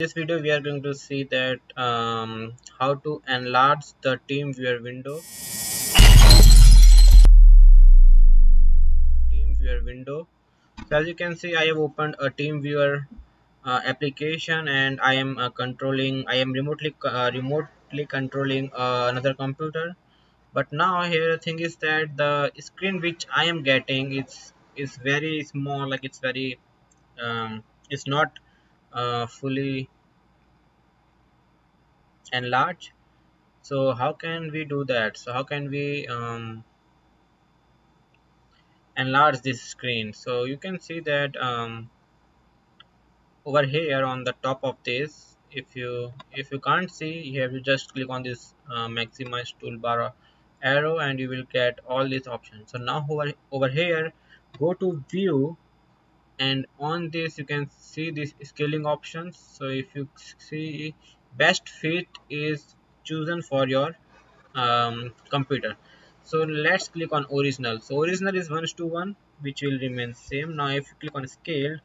this video we are going to see that um, how to enlarge the team viewer window. Team viewer window. So as you can see I have opened a team viewer uh, application and I am uh, controlling I am remotely uh, remotely controlling uh, another computer. But now here the thing is that the screen which I am getting is is very small like it's very um, it's not uh, fully enlarged so how can we do that? So how can we um, enlarge this screen? So you can see that um, over here on the top of this if you if you can't see you just click on this uh, maximize toolbar arrow and you will get all these options. So now over over here go to view and on this you can see these scaling options. So if you see best fit is chosen for your um, computer. So let's click on original. So original is 1 to 1 which will remain same. Now if you click on scale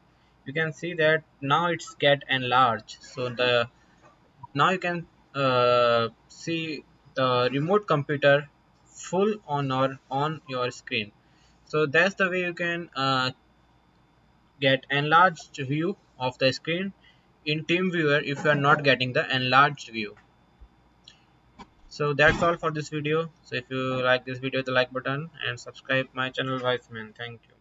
you can see that now it's get enlarged. So the now you can uh, see the remote computer full on or on your screen. So that's the way you can uh, get enlarged view of the screen in TeamViewer if you are not getting the enlarged view. So that's all for this video. So if you like this video, the like button and subscribe my channel Wiseman. Thank you.